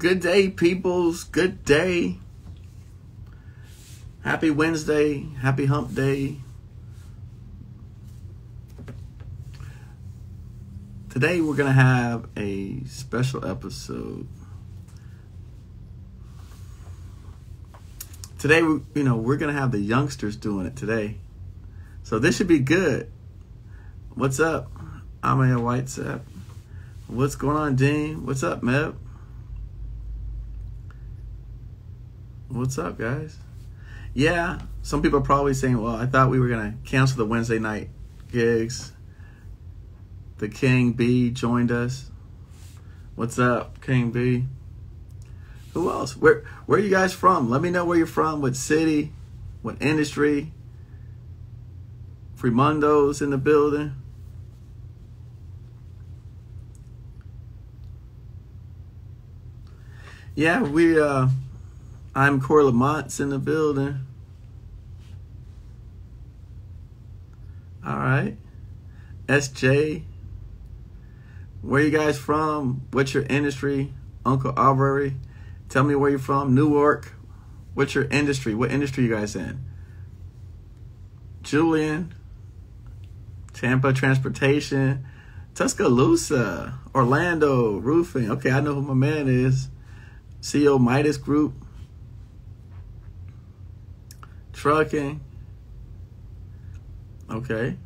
Good day, peoples. Good day. Happy Wednesday. Happy hump day. Today we're going to have a special episode. Today, you know, we're going to have the youngsters doing it today. So this should be good. What's up? I'm a Whitesap. What's going on, Dean? What's up, Meb? What's up, guys? Yeah, some people are probably saying, well, I thought we were going to cancel the Wednesday night gigs. The King B joined us. What's up, King B? Who else? Where where are you guys from? Let me know where you're from, what city, what industry. Fremundo's in the building. Yeah, we uh I'm Corey Lamont's in the building. All right. SJ. Where you guys from? What's your industry? Uncle Aubrey. Tell me where you're from. Newark. What's your industry? What industry you guys in? Julian. Tampa Transportation. Tuscaloosa. Orlando. Roofing. Okay, I know who my man is. CEO Midas Group. Trucking. Okay.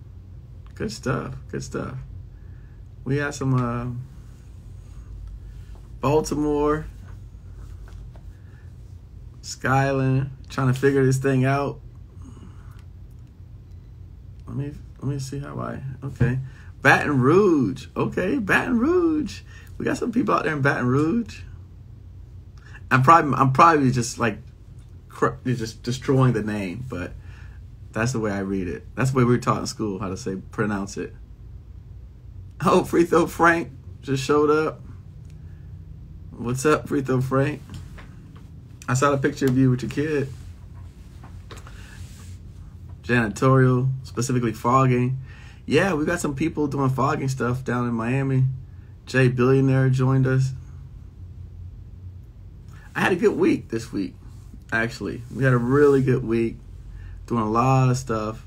Good stuff. Good stuff. We have some uh, Baltimore, Skyland, trying to figure this thing out. Let me let me see how I okay. Baton Rouge. Okay, Baton Rouge. We got some people out there in Baton Rouge. I'm probably I'm probably just like just destroying the name, but that's the way I read it. That's the way we were taught in school how to say pronounce it. Oh, free throw Frank just showed up. What's up, free throw Frank? I saw a picture of you with your kid. Janitorial, specifically fogging. Yeah, we got some people doing fogging stuff down in Miami. Jay Billionaire joined us. I had a good week this week, actually. We had a really good week doing a lot of stuff.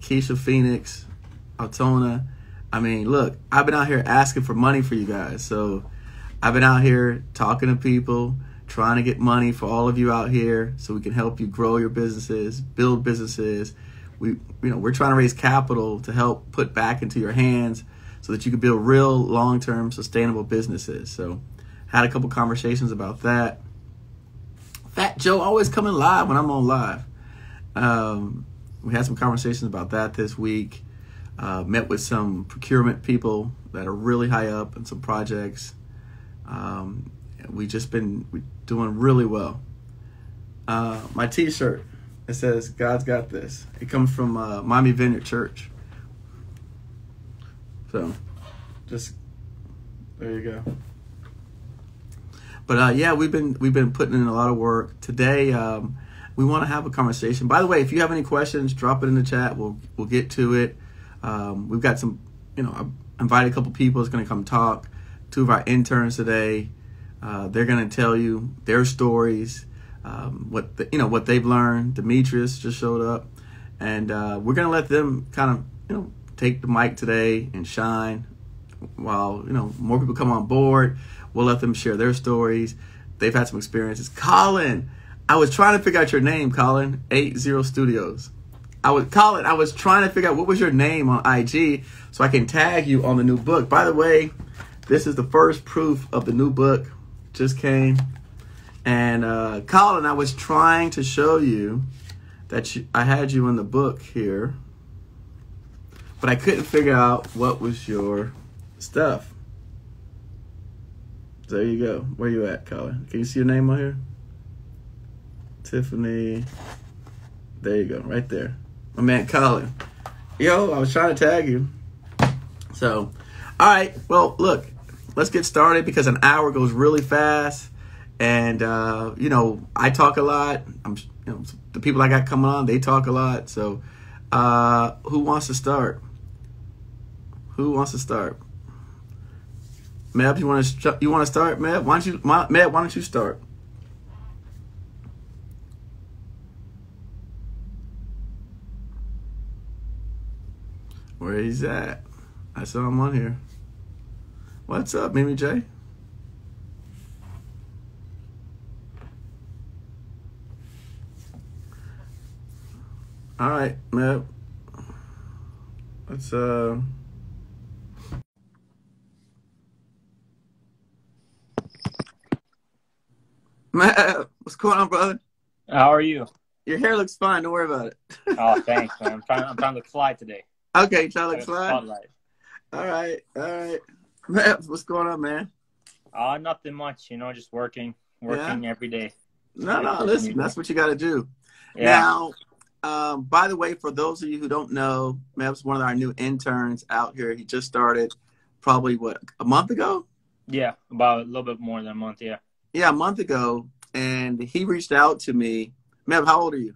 Keisha Phoenix, Altona. I mean, look, I've been out here asking for money for you guys. So I've been out here talking to people, trying to get money for all of you out here so we can help you grow your businesses, build businesses. We you know, we're trying to raise capital to help put back into your hands so that you can build real long-term sustainable businesses. So had a couple conversations about that. Fat Joe always coming live when I'm on live. Um, we had some conversations about that this week. Uh, met with some procurement people that are really high up in some projects. Um, we just been doing really well. Uh, my T-shirt it says "God's got this." It comes from uh, Miami Vineyard Church. So, just there you go. But uh, yeah, we've been we've been putting in a lot of work. Today, um, we want to have a conversation. By the way, if you have any questions, drop it in the chat. We'll we'll get to it. Um, we've got some, you know, I invited a couple people that's going to come talk. Two of our interns today. Uh, they're going to tell you their stories, um, what the, you know what they've learned. Demetrius just showed up, and uh, we're going to let them kind of you know take the mic today and shine while you know more people come on board. We'll let them share their stories. They've had some experiences. Colin, I was trying to figure out your name, Colin. Eight Zero Studios. I was Colin. I was trying to figure out what was your name on IG so I can tag you on the new book. By the way, this is the first proof of the new book. Just came, and uh, Colin, I was trying to show you that you, I had you in the book here, but I couldn't figure out what was your stuff. There you go. Where you at, Colin? Can you see your name on here? Tiffany. There you go, right there. My man Colin. Yo, I was trying to tag you. So, all right. Well, look, let's get started because an hour goes really fast. And, uh, you know, I talk a lot. I'm, you know, the people I got coming on, they talk a lot. So, uh, who wants to start? Who wants to start? Meb, you want to you want to start, Meb? Why don't you, Meb? Why don't you start? Where he's at? I saw him on here. What's up, Mimi J? All right, Meb. Let's uh. Matt, what's going on, brother? How are you? Your hair looks fine. Don't worry about it. oh, thanks, man. I'm trying. I'm trying to look fly today. Okay, trying to look fly. All right, all right. Matt, what's going on, man? Uh, nothing much. You know, just working, working yeah. every day. No, no, listen. That's what you got to do. Yeah. Now, um, by the way, for those of you who don't know, Meb's one of our new interns out here. He just started probably what a month ago. Yeah, about a little bit more than a month. Yeah. Yeah, a month ago, and he reached out to me. Meb, how old are you?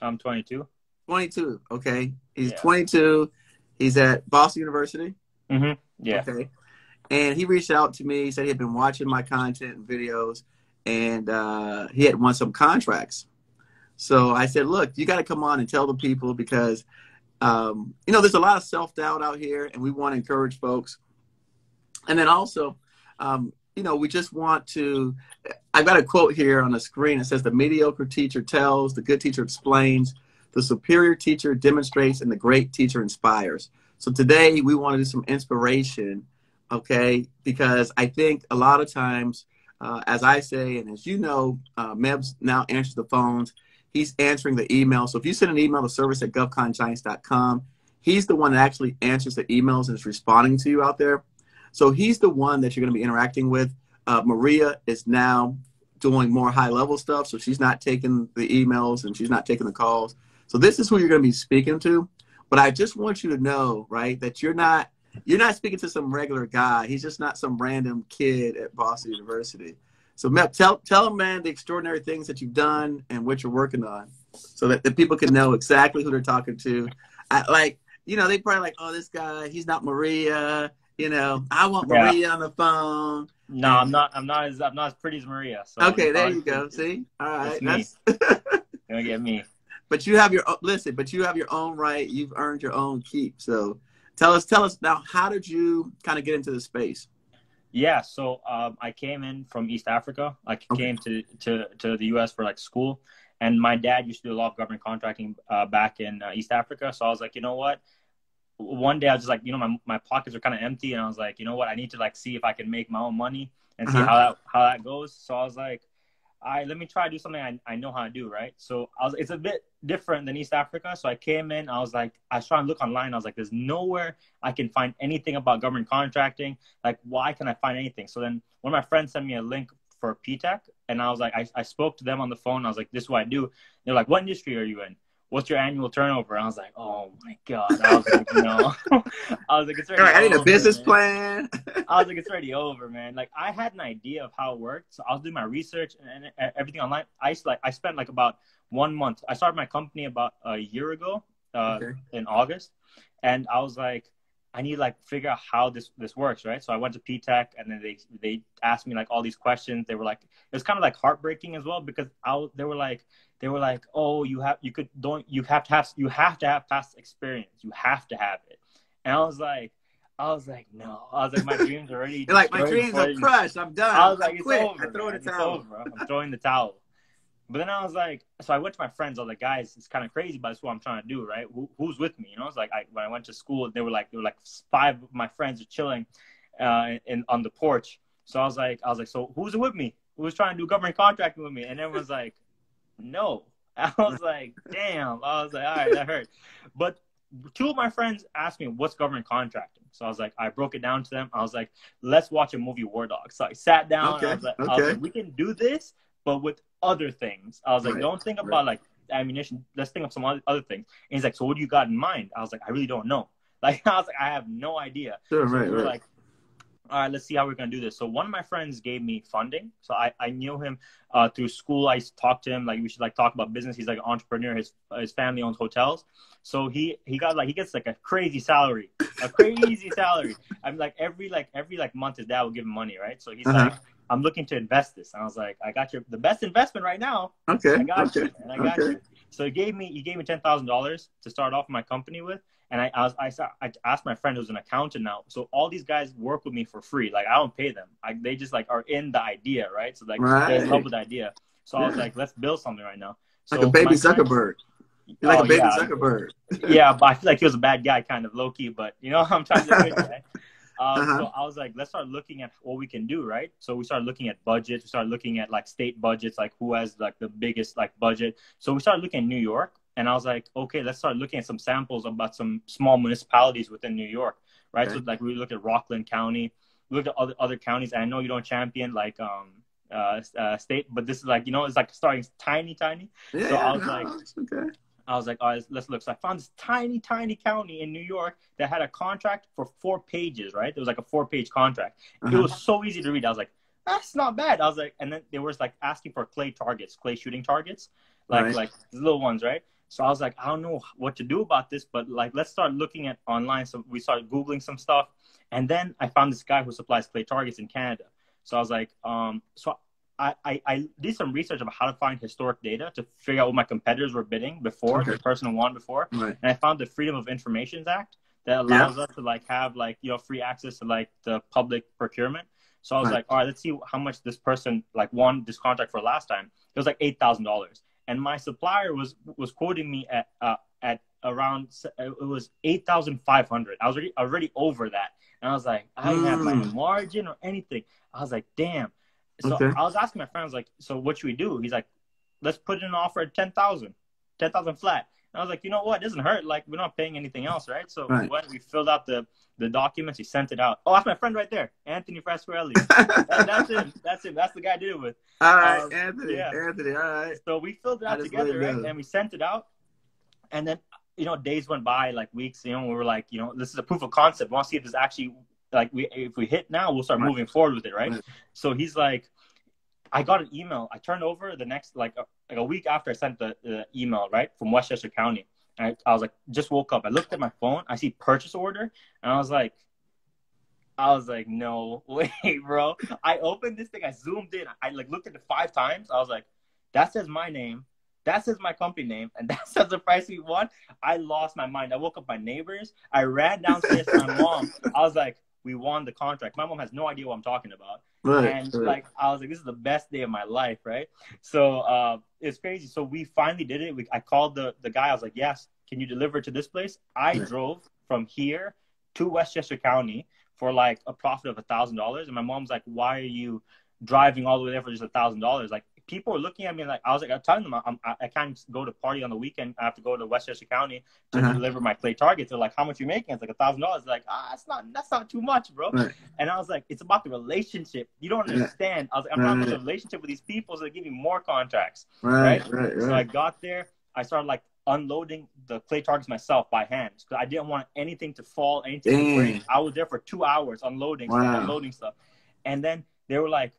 I'm 22. 22. Okay, he's yeah. 22. He's at Boston University. Mm-hmm. Yeah. Okay. And he reached out to me. He said he had been watching my content and videos, and uh, he had won some contracts so I said, look, you got to come on and tell the people because, um, you know, there's a lot of self doubt out here, and we want to encourage folks. And then also, um, you know, we just want to. I've got a quote here on the screen. It says, "The mediocre teacher tells, the good teacher explains, the superior teacher demonstrates, and the great teacher inspires." So today we want to do some inspiration, okay? Because I think a lot of times, uh, as I say, and as you know, uh, Mebs now answers the phones He's answering the email. So if you send an email to service at he's the one that actually answers the emails and is responding to you out there. So he's the one that you're going to be interacting with. Uh, Maria is now doing more high level stuff. So she's not taking the emails and she's not taking the calls. So this is who you're going to be speaking to. But I just want you to know, right, that you're not you're not speaking to some regular guy. He's just not some random kid at Boston University. So, Mep, tell tell them, man, the extraordinary things that you've done and what you're working on, so that the people can know exactly who they're talking to. I, like, you know, they probably like, oh, this guy, he's not Maria. You know, I want yeah. Maria on the phone. No, I'm not. I'm not as I'm not as pretty as Maria. So okay, there you go. See, all right, that's, gonna get me. But you have your listen. But you have your own right. You've earned your own keep. So, tell us, tell us now. How did you kind of get into the space? Yeah, so um, I came in from East Africa. I okay. came to, to, to the U.S. for like school, and my dad used to do a lot of government contracting uh, back in uh, East Africa. So I was like, you know what? One day I was just like, you know, my my pockets are kind of empty, and I was like, you know what? I need to like see if I can make my own money and see uh-huh. how that how that goes. So I was like, I let me try to do something I, I know how to do, right? So I was it's a bit different than East Africa. So I came in, I was like, I was trying to look online. I was like, there's nowhere I can find anything about government contracting. Like, why can I find anything? So then one of my friends sent me a link for PTAC, and I was like, I, I spoke to them on the phone. I was like, this is what I do. They're like, what industry are you in? What's your annual turnover? And I was like, oh my god. I was like, you know, I was like, it's already. I need over, a business man. plan. I was like, it's already over, man. Like I had an idea of how it worked, so I was doing my research and, and everything online. I like I spent like about one month. I started my company about a year ago, uh, okay. in August, and I was like. I need to like figure out how this this works, right? So I went to PTAC, and then they they asked me like all these questions. They were like, it was kind of like heartbreaking as well because I they were like, they were like, "Oh, you have you could don't you have to have you have to have past experience. You have to have it." And I was like, I was like, no. I was like, my dreams are already. Like, my dreams are crushed. I'm done. I was like, it's quit. over. I throw the towel. I'm throwing the towel. But then I was like, so I went to my friends. I was like, guys, it's kind of crazy, but that's what I'm trying to do, right? Who, who's with me? You know, it's like I, when I went to school, they were like, they were like five of my friends are chilling, uh, in on the porch. So I was like, I was like, so who's with me? Who's trying to do government contracting with me? And everyone's like, no. I was like, damn. I was like, all right, that hurt. But two of my friends asked me, what's government contracting? So I was like, I broke it down to them. I was like, let's watch a movie, War Dogs. So I sat down. Okay. I, was like, okay. I was like, we can do this, but with other things. I was like, right. don't think about right. like ammunition. Let's think of some other things. And he's like, so what do you got in mind? I was like, I really don't know. Like I was like, I have no idea. Sure, so right, we right. Like, all right, let's see how we're gonna do this. So one of my friends gave me funding. So I, I knew him uh, through school. I talked to him like we should like talk about business. He's like an entrepreneur. His his family owns hotels. So he he got like he gets like a crazy salary, a crazy salary. I'm like every like every like month his dad will give him money, right? So he's uh-huh. like, I'm looking to invest this. And I was like, I got your the best investment right now. Okay. I got okay. you, and I got okay. you. So he gave me he gave me ten thousand dollars to start off my company with. And I, I was I, I asked my friend who's an accountant now. So all these guys work with me for free. Like I don't pay them. I, they just like are in the idea, right? So like right. they're in love with the idea. So yeah. I was like, let's build something right now. So like a baby Zuckerberg. You're like oh, a baby yeah. Zuckerberg. yeah, but I feel like he was a bad guy, kind of low key. But you know, I'm trying to. Guy. Um, uh-huh. So I was like, let's start looking at what we can do, right? So we started looking at budgets. We started looking at like state budgets, like who has like the biggest like budget. So we started looking at New York, and I was like, okay, let's start looking at some samples about some small municipalities within New York, right? Okay. So like we looked at Rockland County, we looked at other other counties. And I know you don't champion like um uh, uh state, but this is like you know it's like starting tiny, tiny. Yeah, so I was no, like, okay. I was like, all right, let's look. So I found this tiny, tiny county in New York that had a contract for four pages, right? It was like a four page contract. Uh-huh. It was so easy to read. I was like, that's not bad. I was like, and then they were like asking for clay targets, clay shooting targets, like right. like little ones, right? So I was like, I don't know what to do about this, but like, let's start looking at online. So we started Googling some stuff. And then I found this guy who supplies clay targets in Canada. So I was like, um, so I, I, I, did some research about how to find historic data to figure out what my competitors were bidding before, okay. the person who won before. Right. And I found the Freedom of Information Act that allows yeah. us to like have like, you know, free access to like the public procurement. So I was right. like, all right, let's see how much this person like won this contract for last time. It was like eight thousand dollars and my supplier was was quoting me at uh, at around it was eight thousand five hundred. I was already already over that, and I was like, I didn't mm. have my hmm. margin or anything. I was like, damn. So okay. I was asking my friends like, so what should we do? He's like, let's put in an offer at 10,000, 10,000 flat. And I was like, you know what? It doesn't hurt. Like we're not paying anything else, right? So right. when we filled out the the documents, he sent it out. Oh, that's my friend right there, Anthony Frasquelli. that, that's him. That's him. That's the guy I did it with. All right, um, Anthony. Yeah. Anthony. All right. So we filled it out together, right? And we sent it out. And then you know, days went by, like weeks. You know, we were like, you know, this is a proof of concept. We want to see if this actually like we if we hit now, we'll start right. moving forward with it, right? right? So he's like, I got an email. I turned over the next like a, like a week after I sent the, the email, right, from Westchester County. I, I was like, just woke up. I looked at my phone. I see purchase order, and I was like, I was like, no way, bro. I opened this thing. I zoomed in. I like looked at it five times. I was like, that says my name. That says my company name, and that says the price we want. I lost my mind. I woke up my neighbors. I ran downstairs to my mom. I was like, we won the contract. My mom has no idea what I'm talking about. Right, and right. like I was like, this is the best day of my life, right? So uh, it's crazy. So we finally did it. We, I called the the guy. I was like, yes, can you deliver to this place? I right. drove from here to Westchester County for like a profit of a thousand dollars, and my mom's like, why are you driving all the way there for just a thousand dollars? Like people were looking at me like I was like I'm telling them I'm, I, I can't go to party on the weekend. I have to go to Westchester County to uh-huh. deliver my clay targets. They're like, how much are you making? It's like a thousand dollars. Like ah, that's not that's not too much, bro. Right. And I was like, it's about the relationship. You don't understand. I was like, I'm right. not in a relationship with these people, so they give me more contracts. Right, right, right. So I got there. I started like unloading the clay targets myself by hand because I didn't want anything to fall, anything Dang. to break. I was there for two hours unloading, wow. unloading stuff, and then they were like,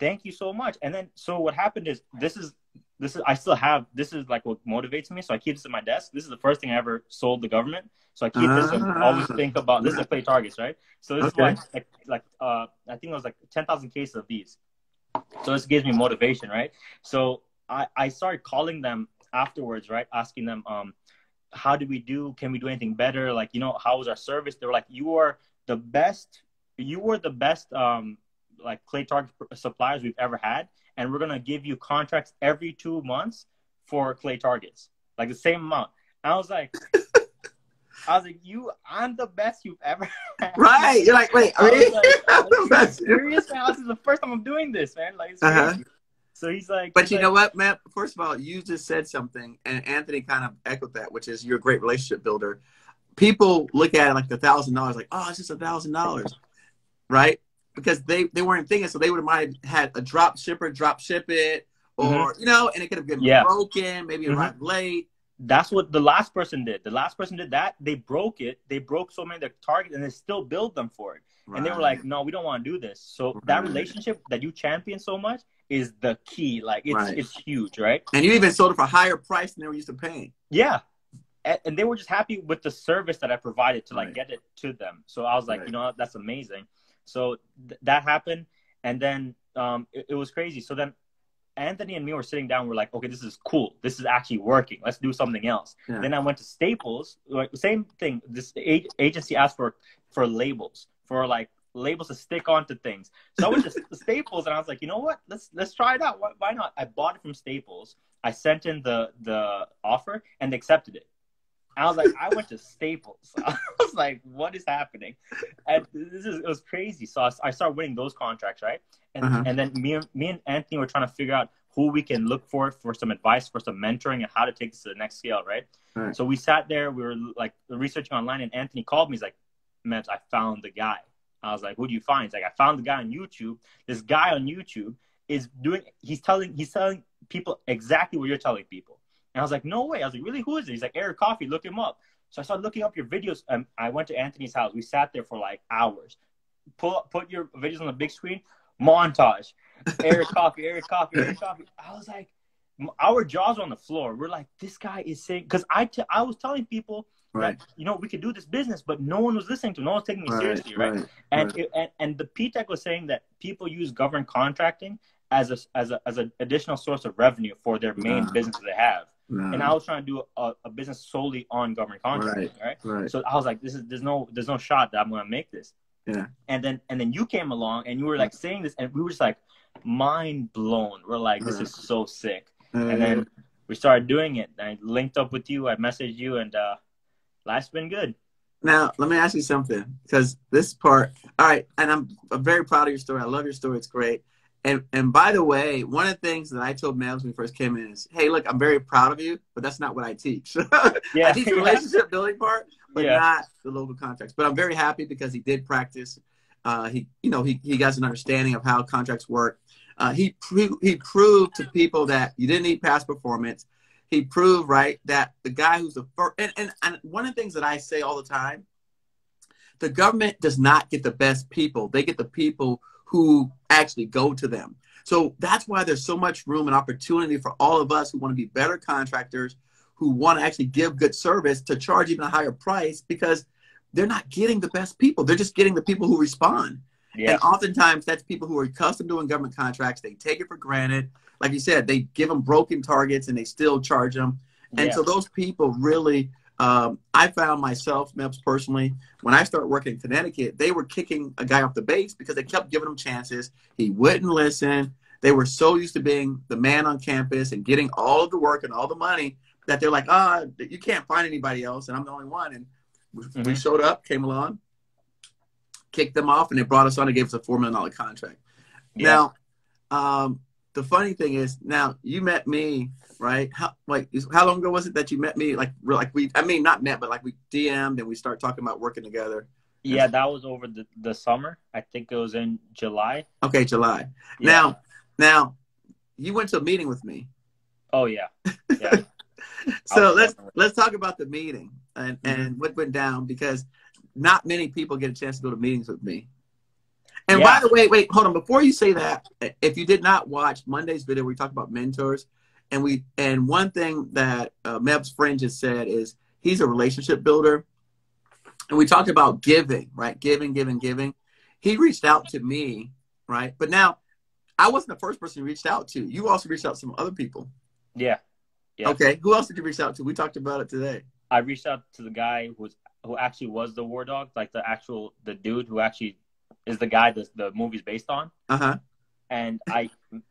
thank you so much. And then so what happened is this is this is I still have this is like what motivates me. So I keep this at my desk. This is the first thing I ever sold the government. So I keep uh, this and always ah. think about this is a clay targets, right? So this okay. is why like, like uh I think it was like ten thousand cases of these. So this gives me motivation, right? So I, I started calling them afterwards, right? Asking them, um, how do we do? Can we do anything better? Like, you know, how was our service? They were like, you are the best. You were the best um, like clay target suppliers we've ever had, and we're gonna give you contracts every two months for clay targets, like the same amount. And I was like, I was like, you, I'm the best you've ever had. Right. You're like, wait, I was like, I'm the best. Serious, man. This is the first time I'm doing this, man. Like, uh-huh. So he's like, but he's you like, know what, Matt? First of all, you just said something, and Anthony kind of echoed that, which is you're a great relationship builder. People look at it like the thousand dollars, like, oh, it's just a thousand dollars, right? Because they they weren't thinking, so they would have might have had a drop shipper drop ship it, or mm-hmm. you know, and it could have been yeah. broken, maybe mm-hmm. arrived late. that's what the last person did. The last person did that. They broke it. They broke so many of their targets, and they still billed them for it. Right. And they were like, "No, we don't want to do this." So right. that relationship that you champion so much is the key. Like it's right. it's huge, right? And you even sold it for a higher price than they were used to paying. Yeah, and they were just happy with the service that I provided to like get it to them. So I was like, you know, that's amazing. So th- that happened, and then um, it, it was crazy. So then Anthony and me were sitting down. We're like, okay, this is cool. This is actually working. Let's do something else. Yeah. Then I went to Staples. Like same thing. This agency asked for for labels for like labels to stick onto things. So I went to Staples and I was like, you know what? Let's let's try it out. Why, why not? I bought it from Staples. I sent in the the offer and they accepted it. I was like, I went to Staples. I was like, what is happening? And this is it was crazy. So I, I started winning those contracts, right? And uh-huh. and then me me and Anthony were trying to figure out who we can look for for some advice, for some mentoring, and how to take this to the next scale, right? right. So we sat there, we were like researching online, and Anthony called me. He's like, "Mebs, I found the guy." I was like, "Who do you find?" He's like, "I found the guy on YouTube. This guy on YouTube is doing. He's telling he's telling people exactly what you're telling people." And I was like, "No way!" I was like, "Really? Who is it?" He's like, "Eric Coffie. Look him up." So I started looking up your videos. And I went to Anthony's house. We sat there for like hours. Pull put your videos on the big screen. Montage. Eric Coffie. Eric Coffie. Eric Coffie. I was like, our jaws on the floor. We're like, this guy is saying because I, t- I was telling people right. that you know we could do this business, but no one was listening to. No one was taking me right, seriously, right? right and, It, and and the PTAC was saying that people use government contracting as a as a as an additional source of revenue for their main nah. business they have. And I was trying to do a, a business solely on government contracting, right. right? So I was like, this is there's no there's no shot that I'm gonna make this. Yeah. And then and then you came along and you were like saying this and we were just like mind blown. We're like, this is so sick. And then we started doing it. I linked up with you. I messaged you, and uh, life's been good. Now, let me ask you something, because this part, all right, and I'm, I'm very proud of your story. I love your story. It's great. And and by the way, one of the things that I told Mebs when we first came in is, hey, look, I'm very proud of you, but that's not what I teach. yeah, I teach the relationship building part, but yeah. not the local contracts. But I'm very happy because he did practice. Uh, he, you know, he, he has an understanding of how contracts work. Uh, he pro- he proved to people that you didn't need past performance. He proved right that the guy who's the first and, and, and one of the things that I say all the time, the government does not get the best people. They get the people who actually go to them. So that's why there's so much room and opportunity for all of us who want to be better contractors, who want to actually give good service to charge even a higher price because they're not getting the best people. They're just getting the people who respond. Yeah. And oftentimes that's people who are accustomed to doing government contracts. They take it for granted. Like you said, they give them broken targets and they still charge them. And yeah. so those people really, um, I found myself, Mebs personally, when I started working in Connecticut, they were kicking a guy off the base because they kept giving him chances. He wouldn't listen. They were so used to being the man on campus and getting all the work and all the money that they're like, ah, oh, you can't find anybody else, and I'm the only one. And mm-hmm. we showed up, came along, kicked them off, and they brought us on and gave us a four million dollar contract. Yeah. Now, um, the funny thing is, now you met me, right? How like how long ago was it that you met me? Like, like we, I mean, not met, but like we DM'd and we start talking about working together. Yeah, that was over the, the summer. I think it was in July. Okay, July. Yeah. Now, now, you went to a meeting with me. Oh yeah. Yeah. so let's let's talk about the meeting and mm-hmm. and what went down because not many people get a chance to go to meetings with me. And yeah. by the way, wait, hold on. Before you say that, if you did not watch Monday's video, we talked about mentors, and we and one thing that uh, Mebs Fringe has said is he's a relationship builder, and we talked about giving, right? Giving, giving, giving. He reached out to me, right? But now, I wasn't the first person he reached out to. You also reached out to some other people. Yeah. yeah. Okay. Who else did you reach out to? We talked about it today. I reached out to the guy who was who actually was the war dog, like the actual the dude who actually is the guy that the movie's based on. Uh huh. And I,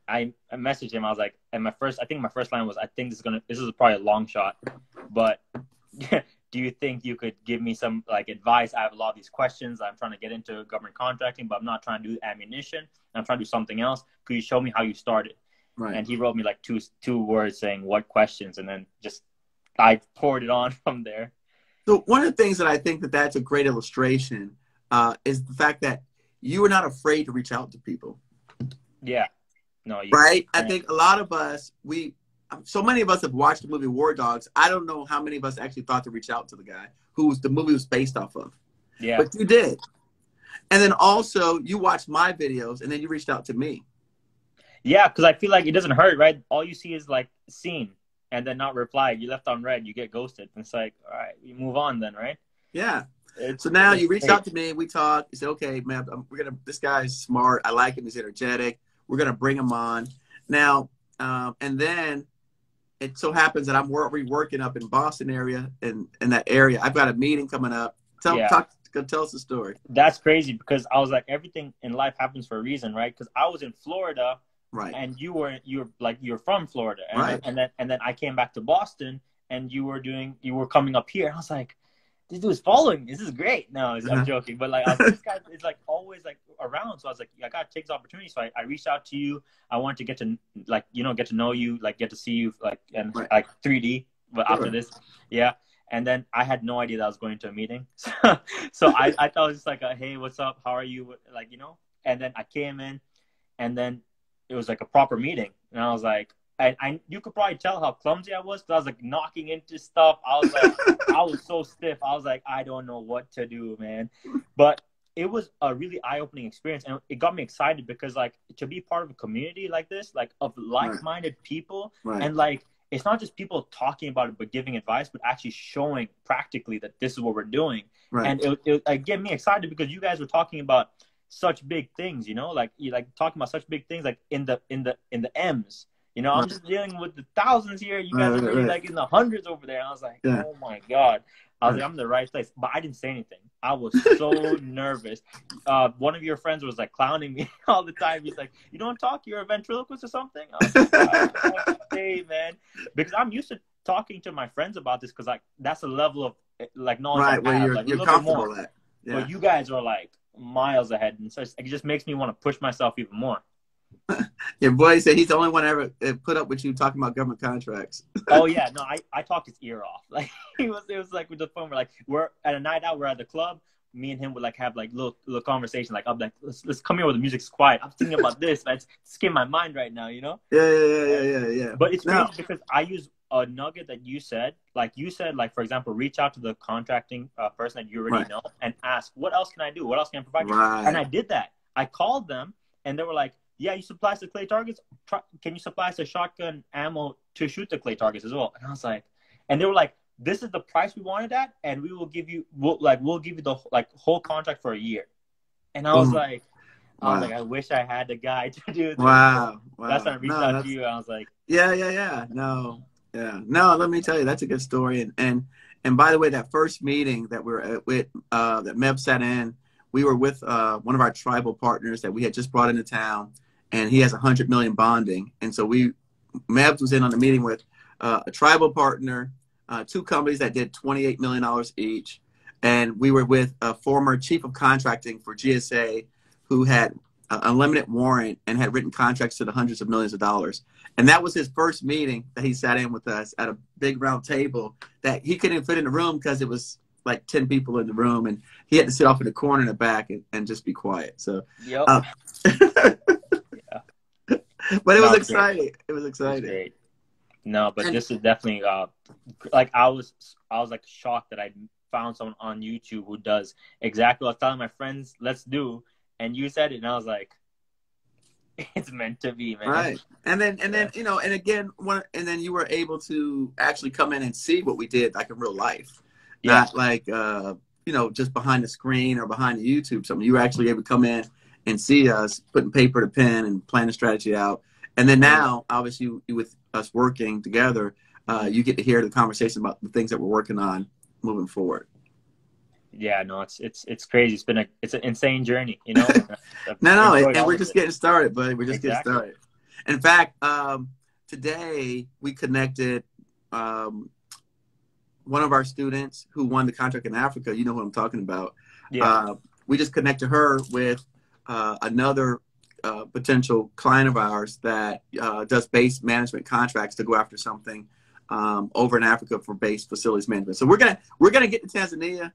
I I messaged him. I was like, and my first I think my first line was, I think this is gonna this is probably a long shot, but do you think you could give me some like advice? I have a lot of these questions. I'm trying to get into government contracting, but I'm not trying to do ammunition. I'm trying to do something else. Could you show me how you started? Right. And he wrote me like two two words saying what questions, and then just I poured it on from there. So one of the things that I think that that's a great illustration uh, is the fact that you were not afraid to reach out to people. Yeah. No. right. I think a lot of us we so many of us have watched the movie War Dogs. I don't know how many of us actually thought to reach out to the guy who was the movie was based off of. Yeah. But you did. And then also you watched my videos and then you reached out to me. Yeah, because I feel like it doesn't hurt, right? All you see is like seen and then not replied. You left on red, you get ghosted. And it's like, all right, you move on then, right? Yeah. It's, So now you reached great. out to me. We talked. You said, "Okay, man, I'm- we're gonna. This guy's smart. I like him. He's energetic. We're gonna bring him on." Now, um, and then it so happens that I'm already working up in Boston area and in that area. I've got a meeting coming up. Tell Yeah. talk. Tell us the story. That's crazy because I was like, everything in life happens for a reason, right? Because I was in Florida Right. and you were you were like you're from Florida, and, Right. and then and then I came back to Boston, and you were doing you were coming up here. I was like, this dude's following me. This is great. No, Uh-huh. I'm joking, but like was, this guy is like always like around. So I was like, I gotta take this opportunity. So I, I reached out to you. I wanted to get to like you know get to know you, like get to see you, like and Right. like 3D. But after this, yeah. And then I had no idea that I was going to a meeting. So, so I, I thought it was just like, a, hey, what's up? How are you? Like, you know? And then I came in and then it was like a proper meeting. And I was like, and I, you could probably tell how clumsy I was because I was like knocking into stuff. I was like, I was so stiff. I was like, I don't know what to do, man. But it was a really eye-opening experience, and it got me excited because, like, to be part of a community like this, like of like-minded people, Right. and like it's not just people talking about it but giving advice, but actually showing practically that this is what we're doing. right. And it, it, it get me excited because you guys were talking about such big things, you know, like you like talking about such big things, like in the in the in the M's. You know, I'm Right. just dealing with the thousands here. You guys Right, are right, really right. like in the hundreds over there. I was like, Yeah. oh my god. I was like, I'm in the right place, but I didn't say anything. I was so nervous. Uh, one of your friends was like clowning me all the time. He's like, "You don't talk? You're a ventriloquist or something?" I was like, "Wow, okay, man," because I'm used to talking to my friends about this because like that's a level of like knowledge right. Where you're like, you're little bit more. comfortable at. Yeah. But you guys are like miles ahead, and so it just makes me want to push myself even more. Your boy said he's the only one ever put up with you talking about government contracts. oh yeah, no, I, I talked his ear off. Like he was, it was like with the phone. We're like we're at a night out. We're at the club. Me and him would like have like little little conversation. Like I'm like let's let's come here where the music's quiet. I'm thinking about this. Man. It's, it's in my mind right now. You know. Yeah, yeah, yeah, yeah, yeah, yeah. But it's No. because I use a nugget that you said. Like you said, like for example, reach out to the contracting uh, person that you already Right. know and ask, what else can I do? What else can I provide? Right. And I did that. I called them and they were like, yeah, you supply us the clay targets. Try, can you supply us the shotgun ammo to shoot the clay targets as well? And I was like, and they were like, this is the price we wanted at, and we will give you, we'll, like, we'll give you the like whole contract for a year. And I was like, I was like, I wish I had the guy to do this. Wow. wow. That's when I reached No, out to you. I was like, Yeah, yeah, yeah. No, yeah, no. Let me tell you, that's a good story. And and and by the way, that first meeting that we are at with uh, that Meb sat in, we were with uh, one of our tribal partners that we had just brought into town, and he has a hundred million bonding, and so we Mavs was in on the meeting with uh, a tribal partner, uh, two companies that did twenty eight million dollars each, and we were with a former chief of contracting for GSA who had an unlimited warrant and had written contracts to the hundreds of millions of dollars. And that was his first meeting that he sat in with us at a big round table that he couldn't fit in the room because it was like 10 people in the room and he had to sit off in the corner in the back and, and just be quiet. So, yep. Uh, but it was No, great. exciting. It was exciting. great. No, but And- this is definitely uh, like I was I was like shocked that I found someone on YouTube who does exactly what I was telling my friends let's do, and you said it, and I was like, it's meant to be, man. Right. And then, and then, you know, and again, one, and then you were able to actually come in and see what we did like in real life. Yeah. not like uh, you know just behind the screen or behind the YouTube something. You were actually able to come in and see us putting paper to pen and plan the strategy out. And then now, obviously, with us working together, uh, you get to hear the conversation about the things that we're working on moving forward. Yeah, no, it's it's it's crazy. It's been a it's an insane journey, you know. No, no, enjoyed and we're just it. getting started, buddy. we're just Exactly. getting started. In fact, um, today we connected um, one of our students who won the contract in Africa. You know who I'm talking about. yeah, Uh, we just connected her with uh, another uh, potential client of ours that uh, does base management contracts to go after something um, over in Africa for base facilities management. So we're gonna we're gonna get to Tanzania.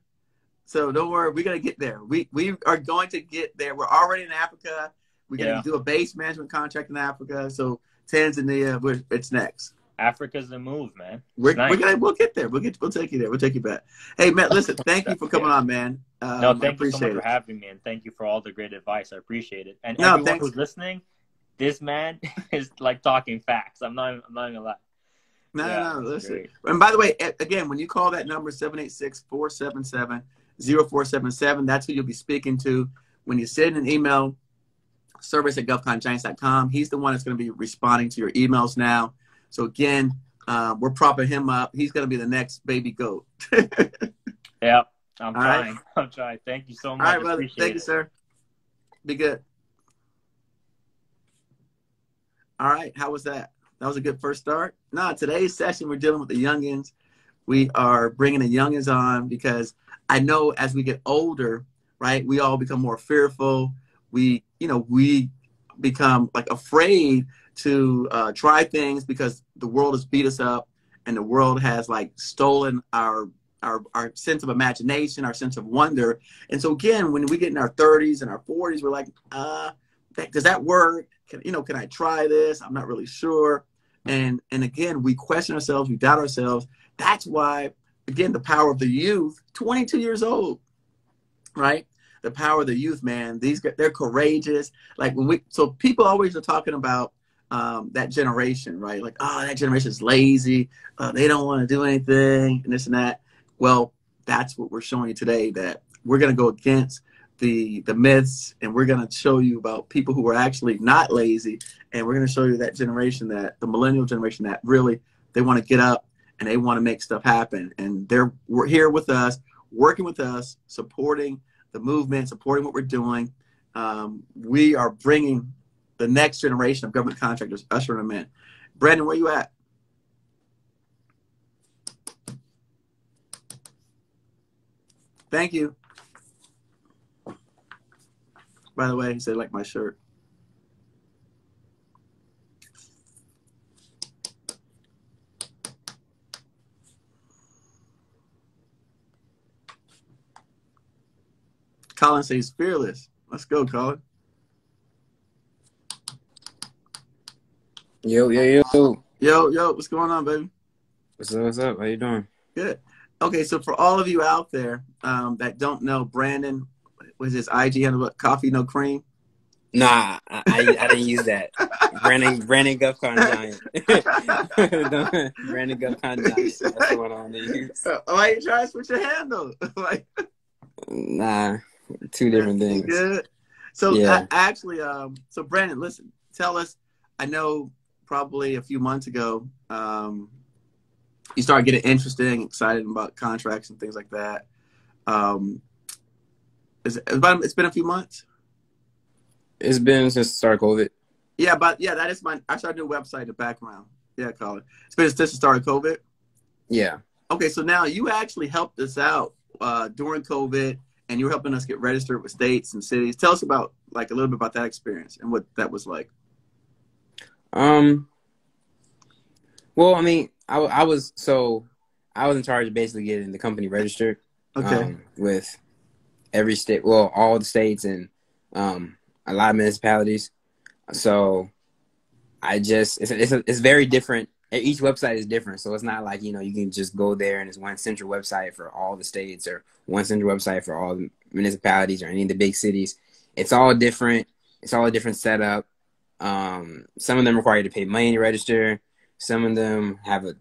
So don't worry, we're gonna get there. We we are going to get there. We're already in Africa. We're gonna Yeah. do a base management contract in Africa. So Tanzania, it's next. Africa's the move, man. We're, nice. we're gonna we'll get there. We'll get we'll take you there. We'll take you back. Hey Matt, listen, thank you for coming on, man. Um, no, thank you so much it. for having me, and thank you for all the great advice. I appreciate it. And no, everyone thanks. who's listening, this man is like talking facts. I'm not. I'm not gonna lie. No, yeah, no, no. Listen. Great. And by the way, again, when you call that number 786-477-0477, that's who you'll be speaking to. When you send an email, service at govcongiants.com, he's the one that's going to be responding to your emails now. So again, uh, we're propping him up. He's going to be the next baby goat. yeah, I'm All trying. Right. I'm trying. Thank you so much. All right, brother. Appreciate Thank it. you, sir. Be good. All right. How was that? That was a good first start. Now, today's session, we're dealing with the youngins. We are bringing the youngins on because I know as we get older, right, we all become more fearful. We, you know, we become like afraid to uh, try things because the world has beat us up and the world has like stolen our our, our sense of imagination, our sense of wonder. And so again, when we get in our 30s and our 40s, we're like, uh, that, does that work? Can, you know, can I try this? I'm not really sure. And and again, we question ourselves, we doubt ourselves. That's why, again, the power of the youth, 22 years old, right? The power of the youth, man. These they're courageous. Like when we, so people always are talking about um, that generation, right? Like, oh, that generation is lazy. Uh, they don't want to do anything, and this and that. Well, that's what we're showing you today. That we're going to go against the the myths and we're going to show you about people who are actually not lazy and we're going to show you that generation that the millennial generation that really they want to get up and they want to make stuff happen and they're we're here with us working with us supporting the movement supporting what we're doing um, we are bringing the next generation of government contractors ushering them in brandon where you at thank you by the way, he said, like my shirt. Colin says fearless. Let's go, Colin. Yo, yo, yo. Yo, yo, what's going on, baby? What's up, what's up? How you doing? Good. Okay, so for all of you out there um, that don't know, Brandon was his IG handle coffee no cream? Nah, I, I, didn't use that. Brandon Brandon GovCon Giant. Brandon GovCon Giant. That's the one I want to use. Why you trying to switch your handle? like, nah, two different things. Good. So yeah. I, actually, um, so Brandon, listen, tell us. I know probably a few months ago, um, you started getting interested and excited about contracts and things like that. Um, is it, it's been a few months. It's been since the start of COVID. Yeah, but yeah, that is my. I started a new website in the background. Yeah, call it. It's been since the start of COVID. Yeah. Okay, so now you actually helped us out uh, during COVID, and you were helping us get registered with states and cities. Tell us about like a little bit about that experience and what that was like. Um. Well, I mean, I, I was so I was in charge of basically getting the company registered. Okay. Um, with every state, well, all the states and um, a lot of municipalities. So I just it's it's, a, it's very different. Each website is different, so it's not like you know you can just go there and it's one central website for all the states or one central website for all the municipalities or any of the big cities. It's all different. It's all a different setup. Um, some of them require you to pay money to register. Some of them have a,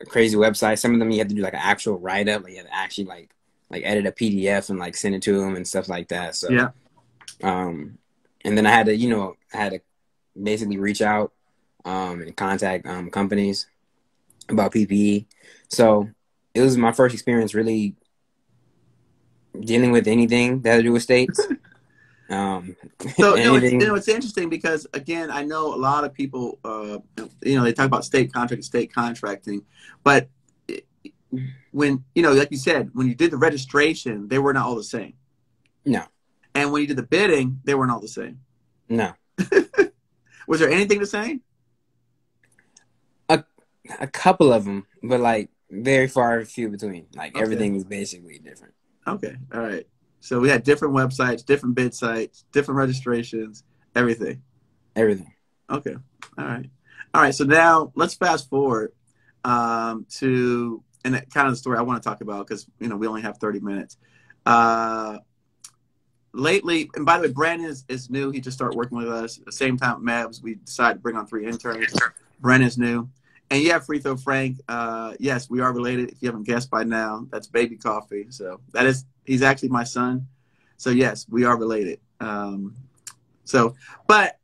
a crazy website. Some of them you have to do like an actual write up. Like you have to actually like like edit a PDF and like send it to them and stuff like that. So yeah. Um, and then I had to, you know, I had to basically reach out um, and contact um, companies about PPE. So it was my first experience really dealing with anything that had to do with states. Um, so you know, it's, you know, it's interesting because again, I know a lot of people, uh, you know, they talk about state contract, state contracting, but when you know, like you said, when you did the registration, they were not all the same. No. And when you did the bidding, they weren't all the same. No. Was there anything the same? A a couple of them, but like very far few between. Like okay. everything was basically different. Okay. All right. So we had different websites, different bid sites, different registrations, everything. Everything. Okay. All right. All right. So now let's fast forward um, to and it, kind of the story I want to talk about because you know we only have 30 minutes. Uh, lately, and by the way, Brandon is, is new. He just started working with us. At the same time, Mavs, we decided to bring on three interns. Brandon's new. And yeah, Free Throw Frank, uh, yes, we are related. If you haven't guessed by now, that's Baby Coffie. So that is, he's actually my son. So yes, we are related. Um, so, but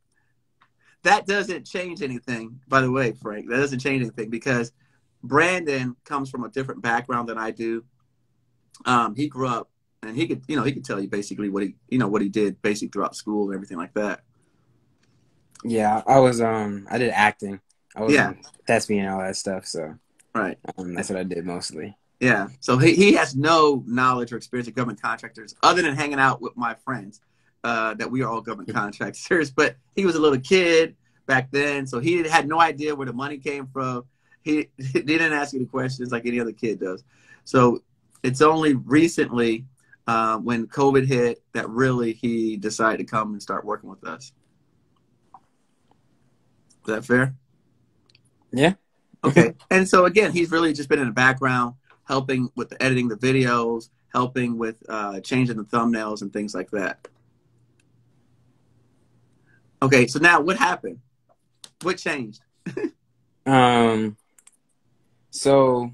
that doesn't change anything, by the way, Frank. That doesn't change anything because Brandon comes from a different background than I do. Um, he grew up and he could, you know, he could tell you basically what he, you know, what he did basically throughout school and everything like that. Yeah, I was, um, I did acting. I was Yeah. yeah. thespian and all that stuff. So Right. um, that's what I did mostly. Yeah. So he, he has no knowledge or experience of government contractors other than hanging out with my friends uh, that we are all government contractors. But he was a little kid back then, so he had no idea where the money came from. He, he didn't ask you the questions like any other kid does. So it's only recently uh, when COVID hit that really he decided to come and start working with us. Is that fair? Yeah. Okay. and so again, he's really just been in the background, helping with editing the videos, helping with uh, changing the thumbnails and things like that. Okay, so now what happened? What changed? Um, so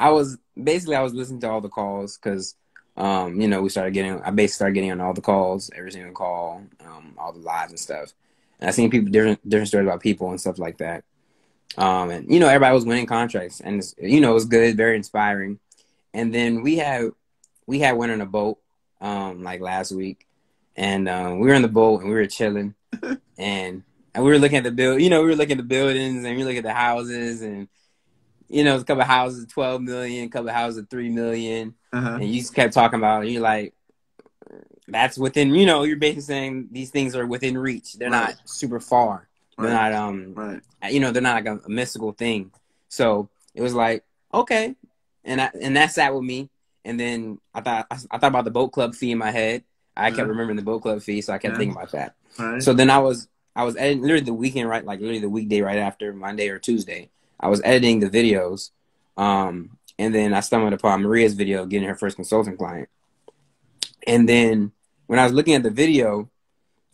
I was basically I was listening to all the calls because um, you know, we started getting I basically started getting on all the calls, every single call, um, all the lives and stuff. And I seen people different different stories about people and stuff like that. Um, and you know, everybody was winning contracts, and it's, you know, it was good, very inspiring. And then we had we had went on a boat um like last week, and um, we were in the boat and we were chilling, and and we were looking at the build, you know, we were looking at the buildings and we look at the houses and you know, a couple of houses twelve million, a couple of houses three million, Uh-huh. and you just kept talking about. You're like, that's within, you know, you're basically saying these things are within reach. They're Right. not super far. They're not um, Right. you know, they're not like a, a mystical thing. So it was like, okay, and I, and that sat with me. And then I thought I, I thought about the boat club fee in my head. I kept Uh-huh. remembering the boat club fee, so I kept Yeah. thinking about that. Right. So then I was I was editing literally the weekend right like literally the weekday right after Monday or Tuesday. I was editing the videos, um, and then I stumbled upon Maria's video getting her first consulting client. And then when I was looking at the video,